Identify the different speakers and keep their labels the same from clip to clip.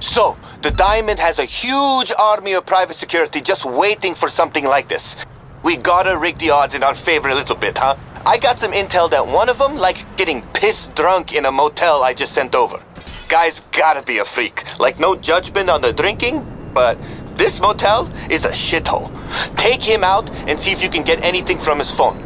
Speaker 1: So, the Diamond has a huge army of private security just waiting for something like this. We gotta rig the odds in our favor a little bit, huh? I got some intel that one of them likes getting pissed drunk in a motel I just sent over. Guy's gotta be a freak. Like, no judgment on the drinking, but this motel is a shithole. Take him out and see if you can get anything from his phone.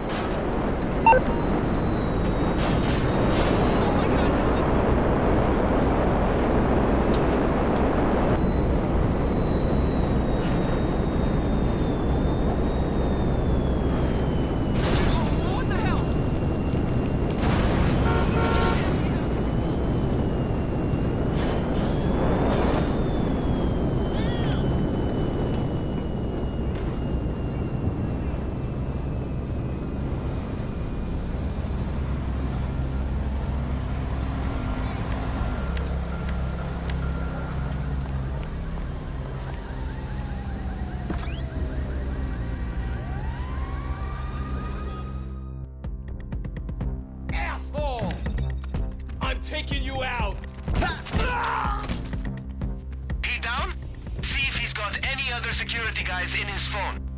Speaker 2: Taking you out!
Speaker 1: He down? See if he's got any other security guys in his phone.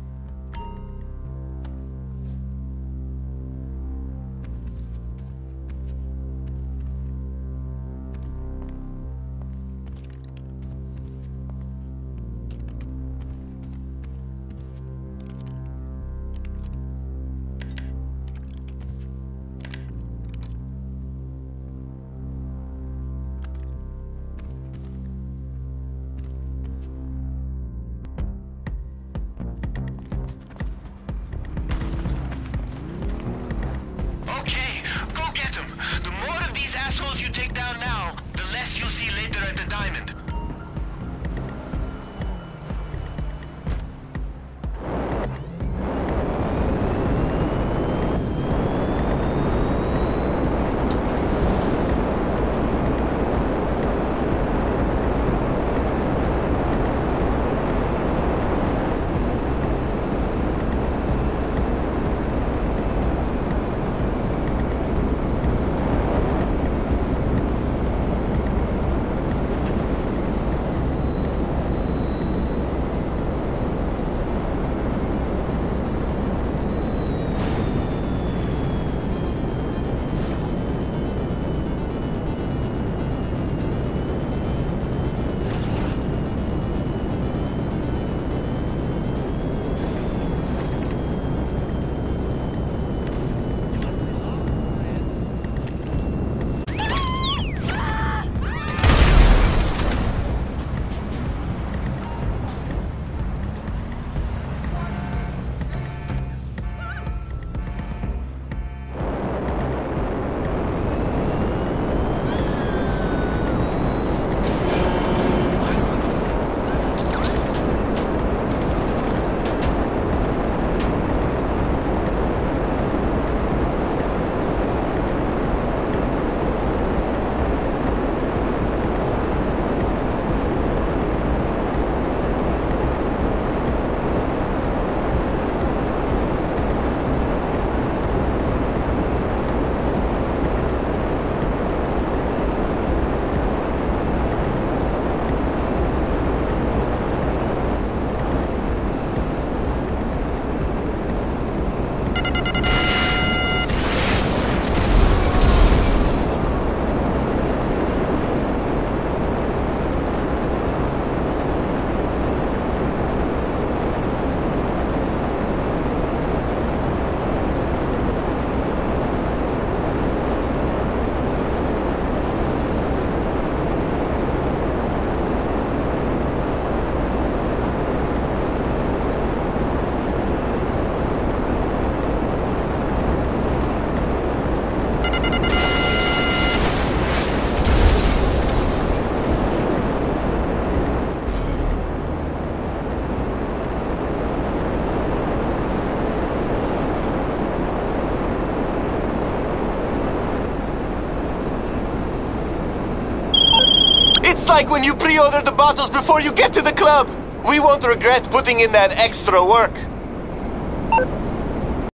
Speaker 1: It's like when you pre-order the bottles before you get to the club. We won't regret putting in that extra work.